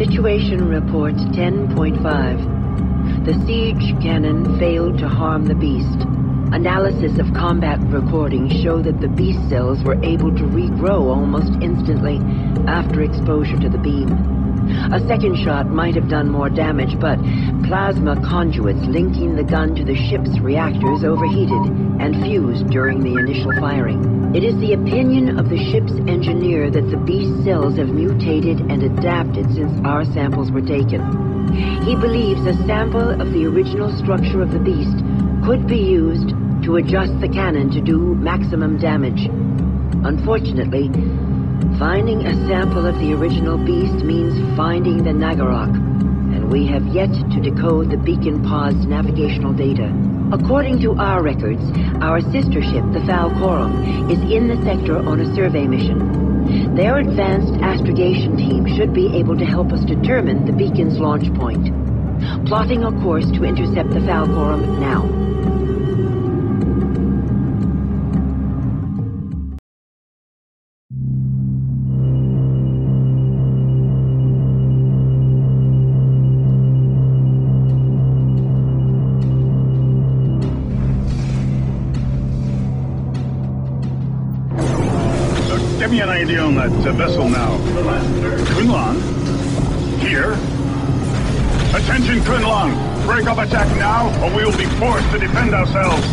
Situation report 10.5. The siege cannon failed to harm the beast. Analysis of combat recordings show that the beast cells were able to regrow almost instantly after exposure to the beam. A second shot might have done more damage, but plasma conduits linking the gun to the ship's reactors overheated and fused during the initial firing. It is the opinion of the ship's engineer that the beast cells have mutated and adapted since our samples were taken. He believes a sample of the original structure of the beast could be used to adjust the cannon to do maximum damage. Unfortunately, finding a sample of the original beast means finding the Naggarok, and we have yet to decode the beacon pod's navigational data. According to our records, our sister ship, the Faal-Corum, is in the sector on a survey mission. Their advanced astrogation team should be able to help us determine the beacon's launch point. Plotting a course to intercept the Faal-Corum now. Idea on that uh, vessel now. Kuun-Lan? Here? Attention, Kuun-Lan! Break up attack now, or we will be forced to defend ourselves.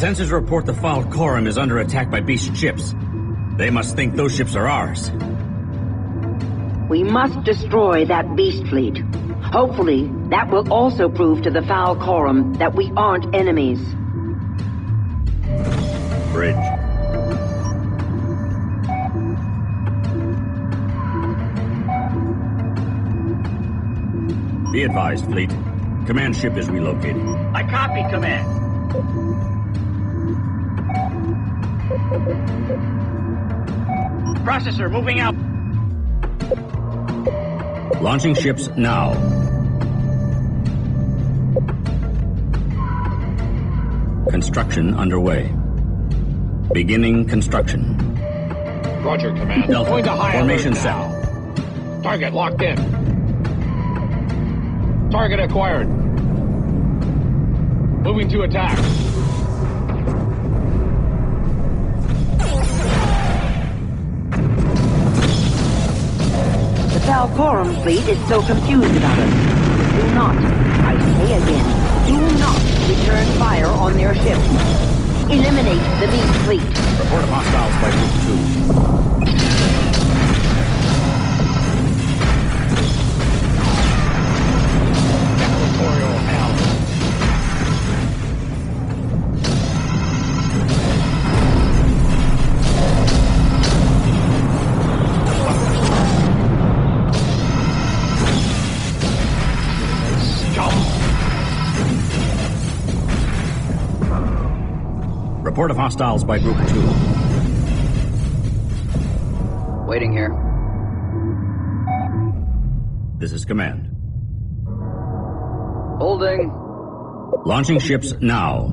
Sensors report the Faal-Corum is under attack by beast ships. They must think those ships are ours. We must destroy that beast fleet. Hopefully, that will also prove to the Faal-Corum that we aren't enemies. Bridge. Be advised, fleet. Command ship is relocating. I copy, Command. Processor moving out. Launching ships now. Construction underway. Beginning construction. Roger, Command. Delta, Going to high formation alert set. Target locked in. Target acquired. Moving to attack. The Faal-Corum fleet is so confused about us. Do not, I say again, do not return fire on their ships. Eliminate the beast fleet. Report of hostiles by Group 2. Hostiles by Group 2. Waiting here. This is command. Holding. Launching ships now.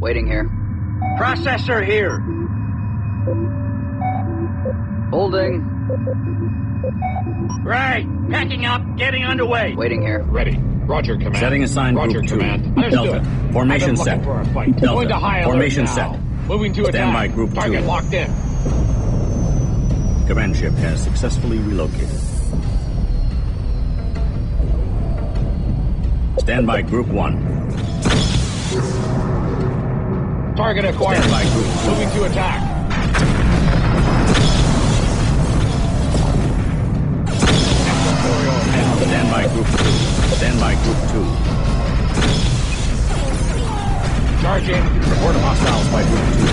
Waiting here. Processor here. Holding. Right. Packing up, getting underway. Waiting here. Ready. Roger, Command. Setting assigned Roger, Group 2. Command. Understood. Delta, formation I've been looking set. For. Delta, Going to high formation now. set. Moving to Stand attack. by, Group Target two. locked in. Command ship has successfully relocated. Stand by Group 1. Target acquired. Stand by, Group two. Moving to attack. By Group 2. Charging. Report of hostiles by Group 2.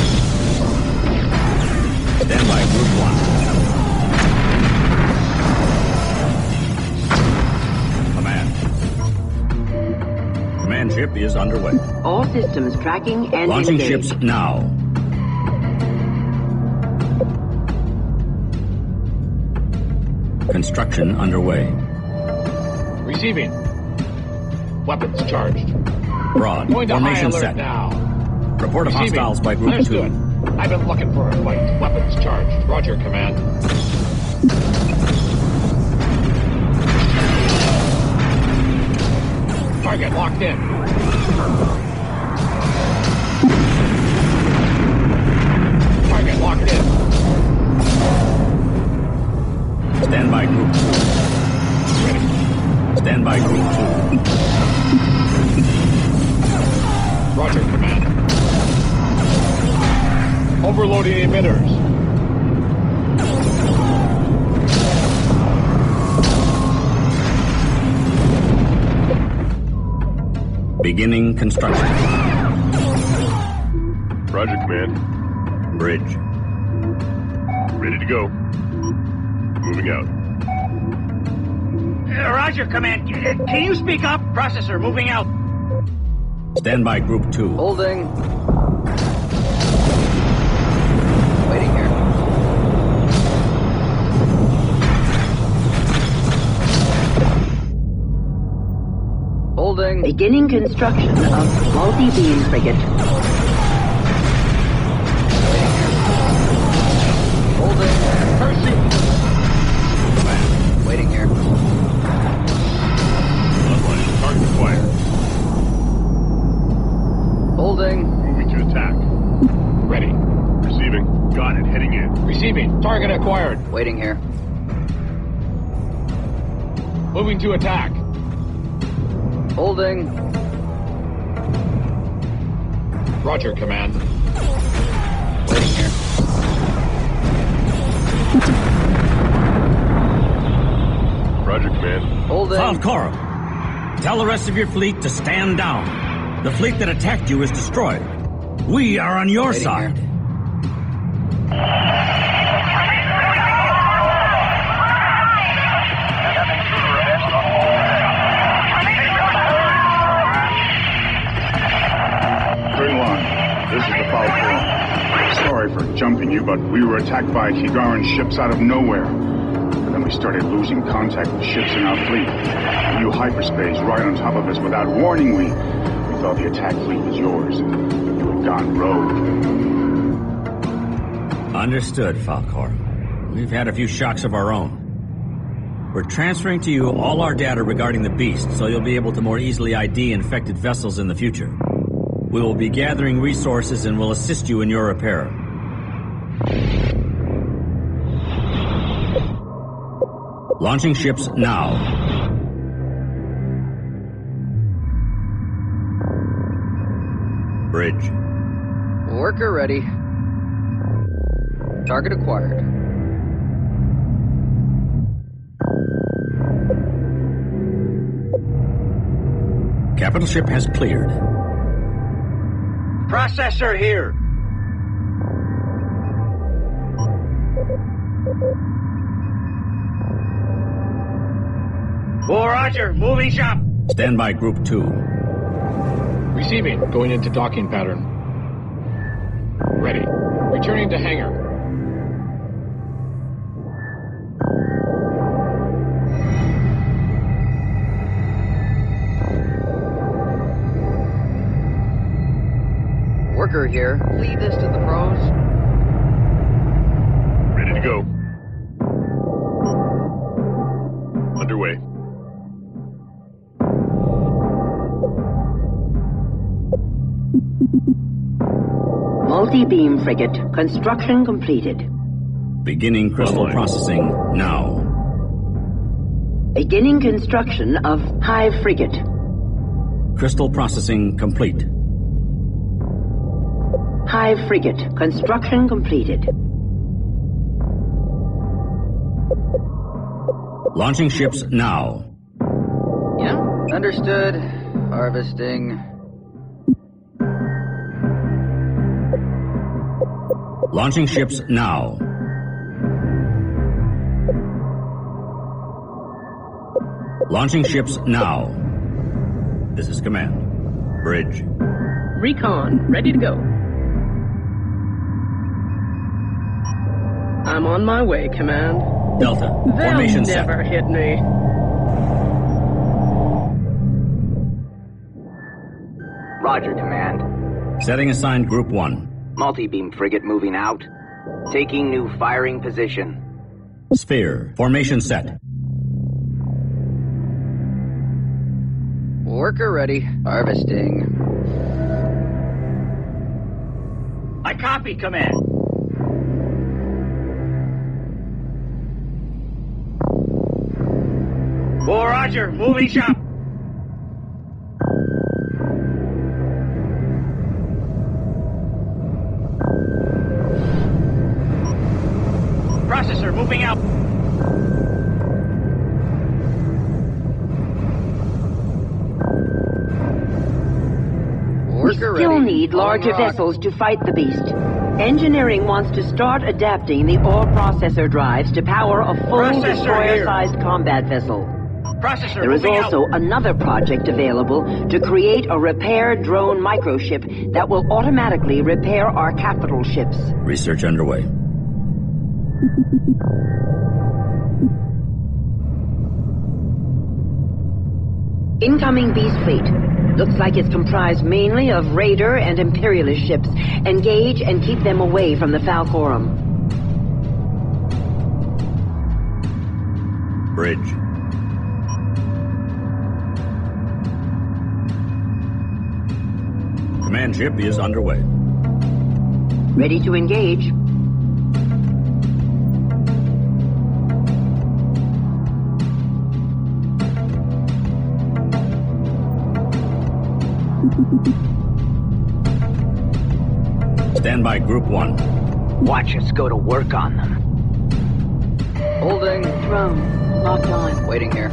Stand by Group 1. Command. Command ship is underway. All systems tracking and Launching engaged. ships now. Construction underway. Receiving. Weapons charged. Broad. Going to Formation set. now. Report of Receiving. hostiles by Group. 2. I've been looking for a fight. Weapons charged. Roger, Command. Target locked in. Target locked in. Stand by group two. Ready. Stand by group two. Roger, Command. Overloading emitters. Beginning construction. Roger, Command. Bridge. Ready to go. Moving out. Uh, Roger, Command. Can you speak up? Processor moving out. Stand by group two. Holding. Waiting here. Holding. Beginning construction of multi-beam frigate. Holding. Moving to attack. Ready. Receiving. Got it. Heading in. Receiving. Target acquired. Waiting here. Moving to attack. Holding. Roger, Command. Waiting here. Roger, Command. Holding. Falcora, tell the rest of your fleet to stand down. The fleet that attacked you is destroyed. We are on your Waiting side. here. Grinlon, this is the Falcon. Sorry for jumping you, but we were attacked by Hiigaran ships out of nowhere. And then we started losing contact with ships in our fleet. New hyperspace right on top of us without warning. We, we thought the attack fleet was yours, you had gone rogue. Understood, Falcor. We've had a few shocks of our own. We're transferring to you all our data regarding the beast, so you'll be able to more easily ID infected vessels in the future. We will be gathering resources and will assist you in your repair. Launching ships now. Bridge. Worker ready. Target acquired. Capital ship has cleared. Processor here. Oh, Roger. Moving shop. Stand by group two. Receiving. Going into docking pattern. Ready. Returning to hangar. Worker here. Lead this to the pros. Multi-beam frigate. Construction completed. Beginning crystal Online. processing now. Beginning construction of Hive frigate. Crystal processing complete. Hive frigate. Construction completed. Launching ships now. Yeah. Understood. Harvesting. Launching ships now. Launching ships now. This is command. Bridge. Recon, ready to go. I'm on my way, Command. Delta. They'll Formation set. never hit me. Roger, Command. Setting assigned group one. Multi-beam frigate moving out. Taking new firing position. Sphere. Formation set. Worker ready. Harvesting. I copy, Command. Oh, Roger. Moving shop. Moving out. We still ready. need larger rock. vessels to fight the beast. Engineering wants to start adapting the ore processor drives to power a full destroyer-sized combat vessel. Processor There is also out. another project available to create a repair drone microship that will automatically repair our capital ships. Research underway. Incoming Beast fleet. Looks like it's comprised mainly of Raider and Imperialist ships. Engage and keep them away from the Faal-Corum. Bridge. Command ship is underway. Ready to engage. By Group 1. Watch us go to work on them. Holding. Drone, locked on. Waiting here.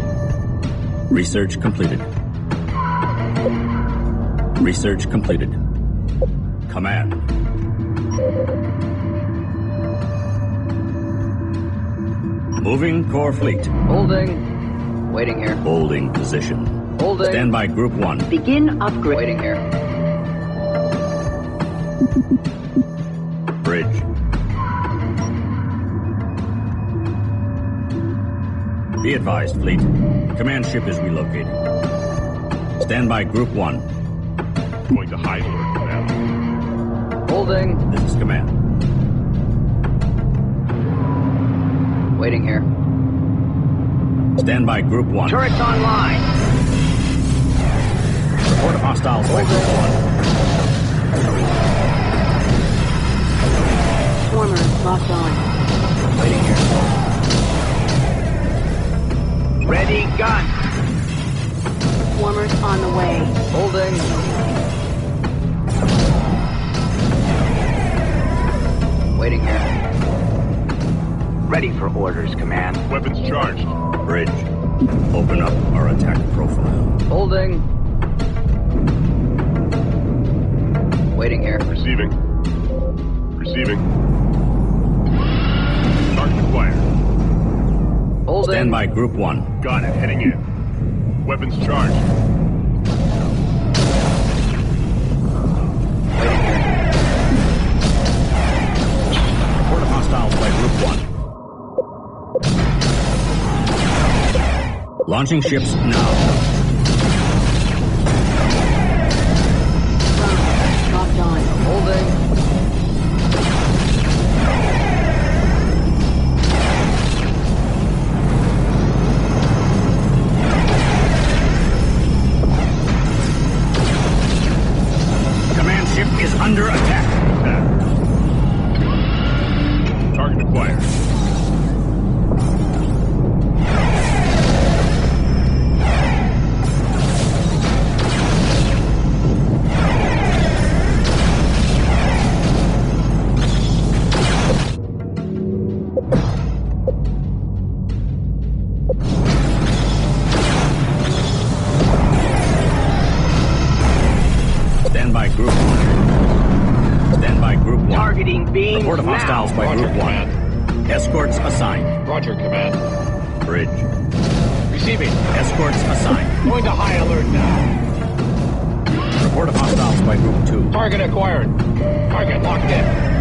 Research completed. Research completed. Command. Moving core fleet. Holding. Waiting here. Holding position. Holding. Stand by Group 1. Begin upgrade. Waiting here. Be advised, fleet. Command ship is relocated. Stand by Group 1. Going to high alert, Command. Holding. This is Command. Waiting here. Stand by Group 1. Turrets online. Report of hostiles by Group 1. Former, locked on. Waiting here. Ready, gun. Swarmers on the way. Holding. Waiting here. Ready for orders, Command. Weapons charged. Bridge. Open up our attack profile. Holding. Waiting here. Receiving. Receiving. Target acquired. Holding. Stand by Group 1. Got it. Heading in. Weapons charged. Report of hostiles by Group 1. Launching ships now. Report of now. hostiles by Roger, Group 1. Command. Escorts assigned. Roger, Command. Bridge. Receiving. Escorts assigned. Going to high alert now. Report of hostiles by Group 2. Target acquired. Target locked in.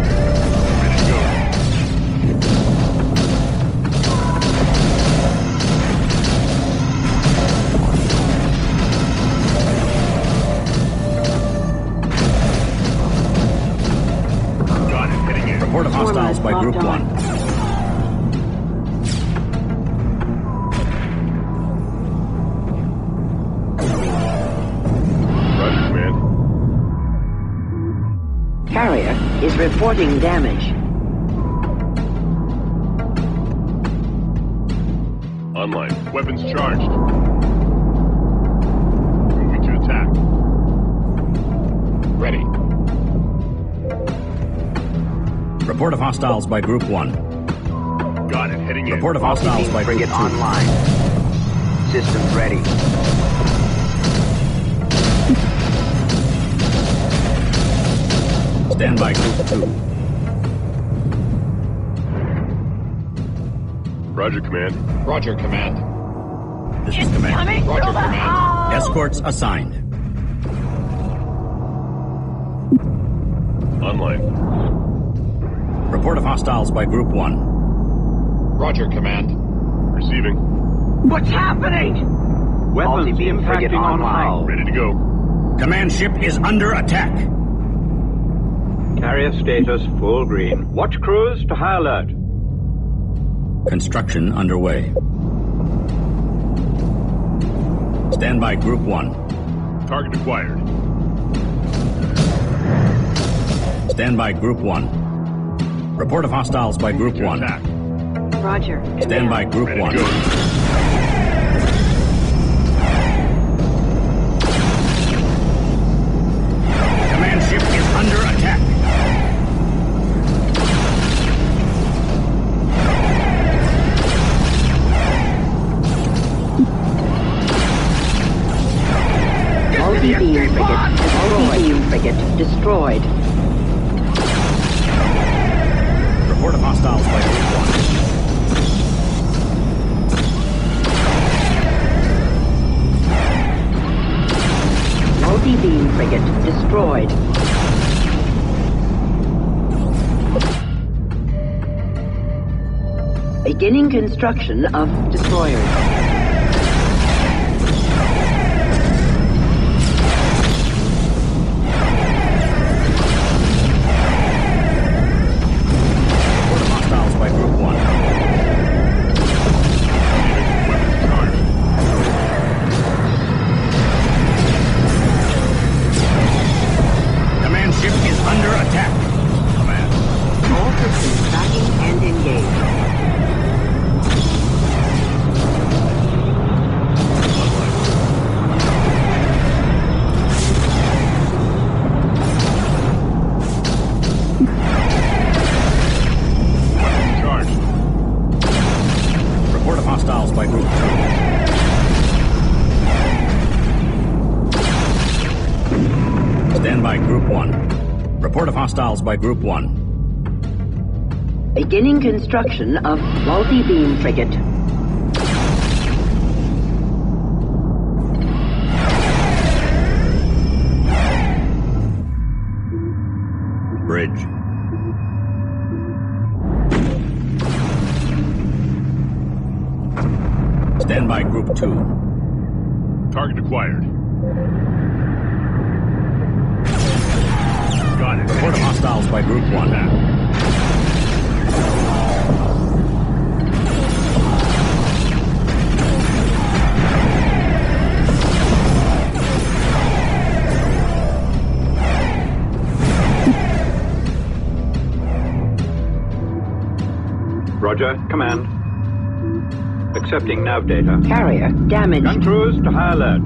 Report of hostiles by Group 1. Carrier is reporting damage. Online. Weapons charged. Moving to attack. Ready. Report of hostiles by Group 1. Got it. Heading in. Report of hostiles by Group Frigate 2. online. Systems ready. Stand by Group 2. Roger, command. Roger, Command. This is Command. Roger, Command. Escorts assigned. Online. Report of hostiles by Group 1. Roger, Command. Receiving. What's happening? Multi-beam frigate online. Ready to go. Command ship is under attack. Carrier status full green. Watch crews to high alert. Construction underway. Stand by Group 1. Target acquired. Stand by Group 1. Report of hostiles by Group 1. Roger. Stand by Group Ready 1. Multi-beam frigate destroyed. Beginning construction of destroyers. Hostiles by Group 2. Stand by Group 1. Report of hostiles by Group 1. Beginning construction of multi-beam frigate. Stand by Group 2. Target acquired. Got it. Report of hostiles by Group 1. Roger, command. Accepting nav data. Carrier damaged. Gun crews to high alert.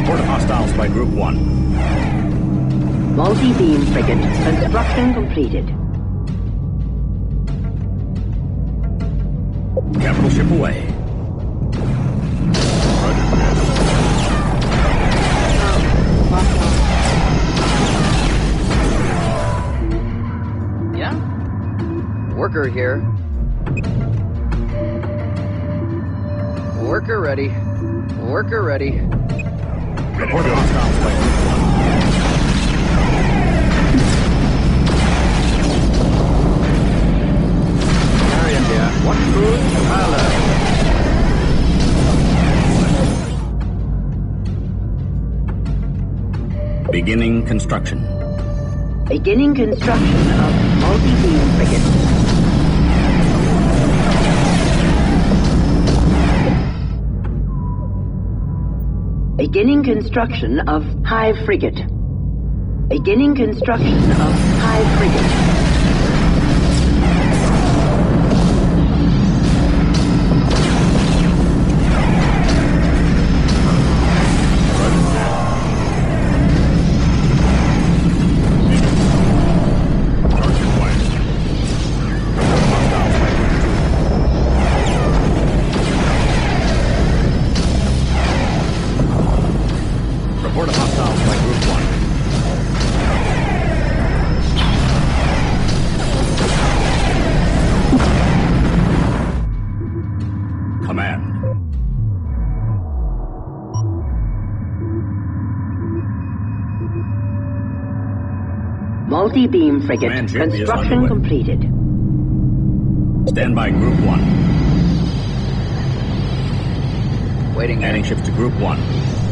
Report of hostiles by Group 1. Multi-beam frigate. Construction completed. Capital ship away. Roger, Worker here. Worker ready. Worker ready. Ready Report to of go. hostiles by 1. Carrier here. Watch crews to high. Beginning construction. Beginning construction of multi-beam frigate. Beginning construction of Hive frigate. Beginning construction of Hive frigate. Multi-beam frigate. Command ship is Construction completed. Stand by Group 1. Waiting here. Adding ships to Group 1.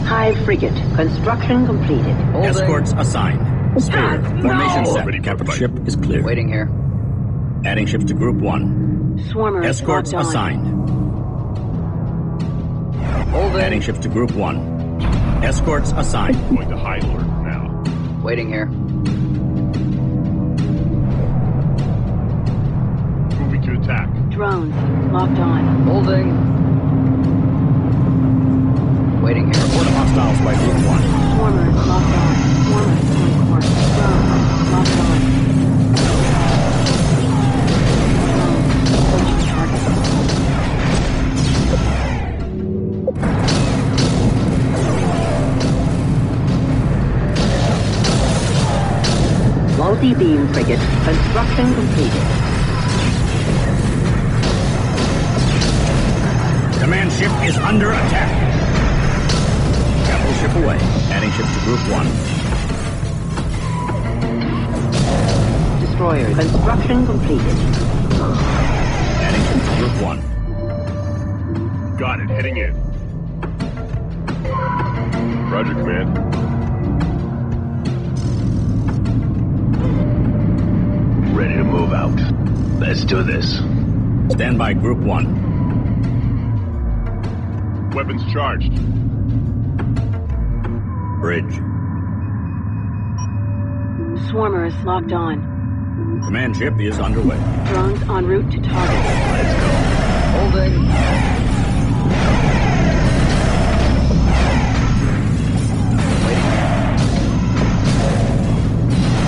Hive frigate. Construction completed. Holding. Escorts assigned. Spirit. Formation set. Ready for Capital ship is clear. Waiting here. Adding ships to Group 1. Swarmers Escorts assigned. Holding. Adding ships to Group 1. Escorts assigned. Going to high alert now. Waiting here. Drones locked on. Holding. Waiting here. Report of hostiles by Group 1. Swarmers locked on. Swarmers on course. Drones locked on. Drones approaching target. Multi-beam frigate. Construction completed. Ship is under attack. Capital ship away. Adding ships to Group 1. Destroyer. Construction completed. Adding ships to Group 1. Got it. Heading in. Roger, command. Ready to move out. Let's do this. Stand by Group 1. Weapons charged. Bridge. Swarmer is locked on. Command ship is underway. Drones en route to target. Let's Holding.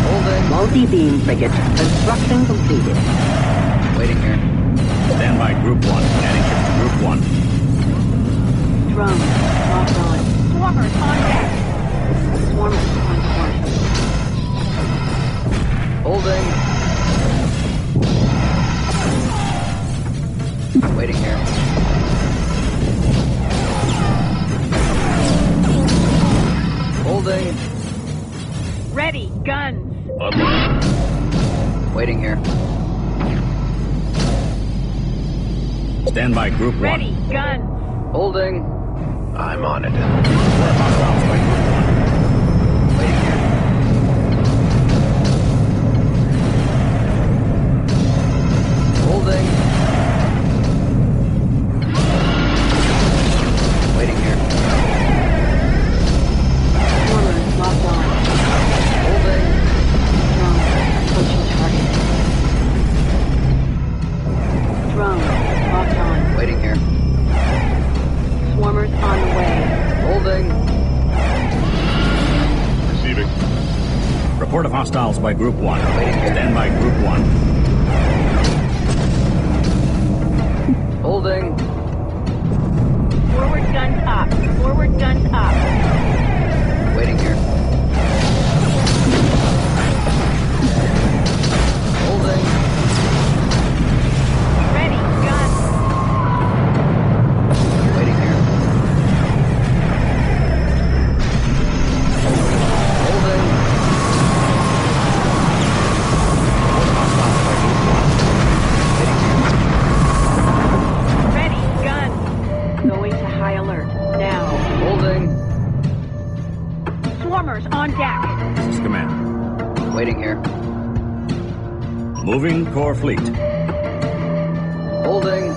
Holding. Multi-beam frigate. Construction completed. Waiting here. Stand by Group 1. Adding ships to Group 1. Drones locked on. Swarmers on deck. Swarmers on course. Holding. Waiting here. Holding. Ready, guns. Online. Waiting here. Stand by Group 1. Ready, guns. Holding. I'm on it. Group 1. Moving fleet. Holding.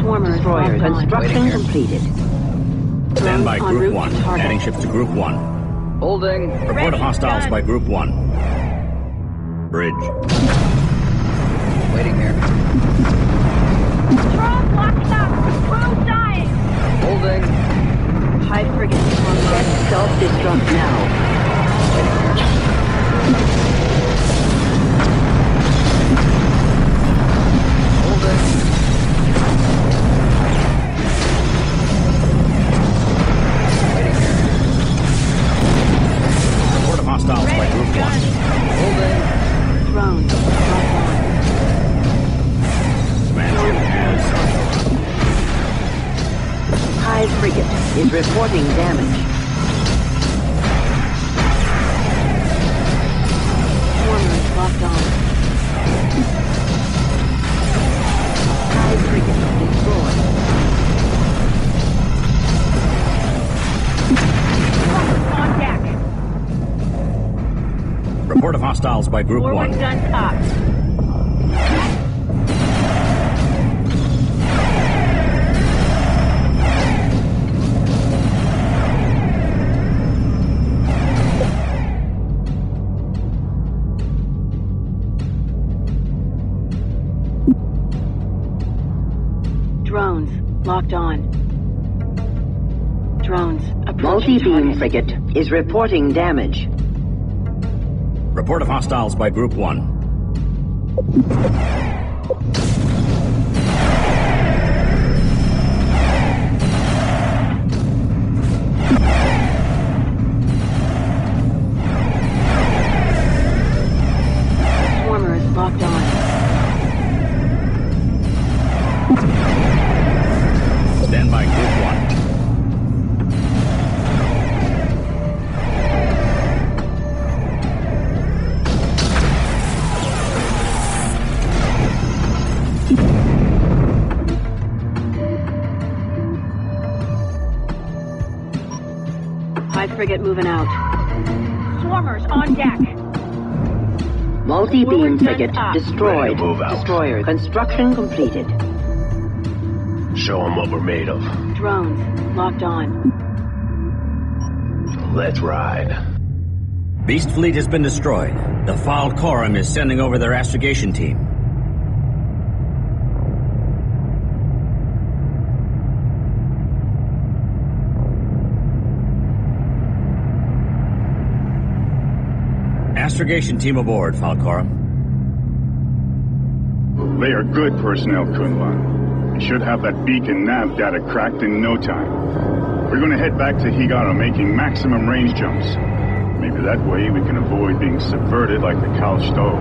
Swarmer destroyer construction completed. Stand by Group route 1. to target. Adding ships to Group 1. Holding. Report Ready, of hostiles done. by Group 1. Bridge. Waiting here. Control locked up. Crew dying. Holding. High frigate online. Self-destruct now. Holding. Waiting. Report of hostiles by Ready, Group 1. done. Holding. Drone. Command ship has High frigate is reporting damage. Of by Group Forward 1. guns up. Drones locked on. Drones approaching Multi-beam frigate is reporting damage. Report of hostiles by Group 1. Moving out. Swarmers on deck. Multi-beam Forward frigate destroyed. Ready to move out. Destroyer construction completed. Show them what we're made of. Drones locked on. Let's ride. Beast Fleet has been destroyed. The Faal-Corum is sending over their astrogation team. Astrogation team aboard, Faal-Corum. They are good personnel, Kuun-Lan. We should have that beacon nav data cracked in no time. We're going to head back to Hiigara making maximum range jumps. Maybe that way we can avoid being subverted like the Cal Stove.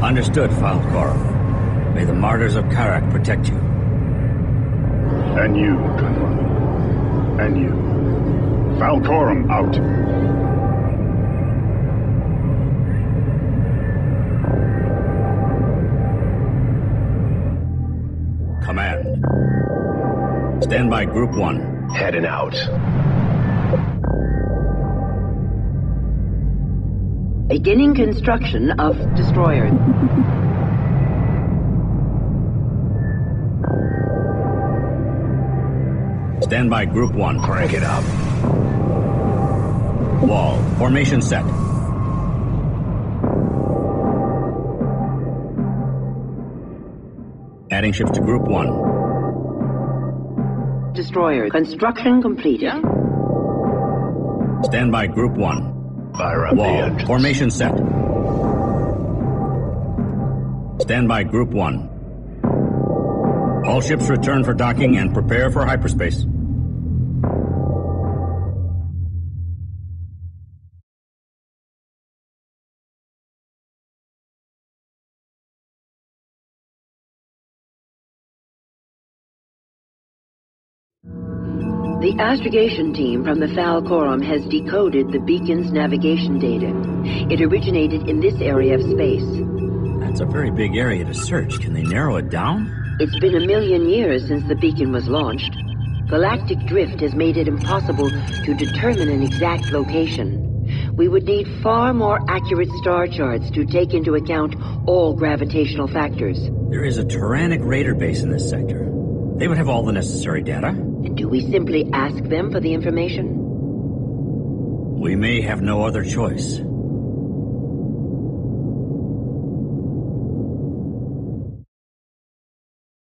Understood, Faal-Corum. May the martyrs of Kharak protect you. And you, Kuun-Lan. And you. Faal-Corum out. Stand by Group 1. Heading out. Beginning construction of destroyer. Stand by Group 1. Crank it up. Wall. Formation set. Adding ships to Group 1. Destroyer construction completed. Stand by Group 1. Fire up the Wall. engines. Formation set. Stand by Group 1. All ships return for docking and prepare for hyperspace. The astrogation team from the Faal-Corum has decoded the beacon's navigation data. It originated in this area of space. That's a very big area to search. Can they narrow it down? It's been a million years since the beacon was launched. Galactic drift has made it impossible to determine an exact location. We would need far more accurate star charts to take into account all gravitational factors. There is a Turanic raider base in this sector. They would have all the necessary data. Do we simply ask them for the information? We may have no other choice.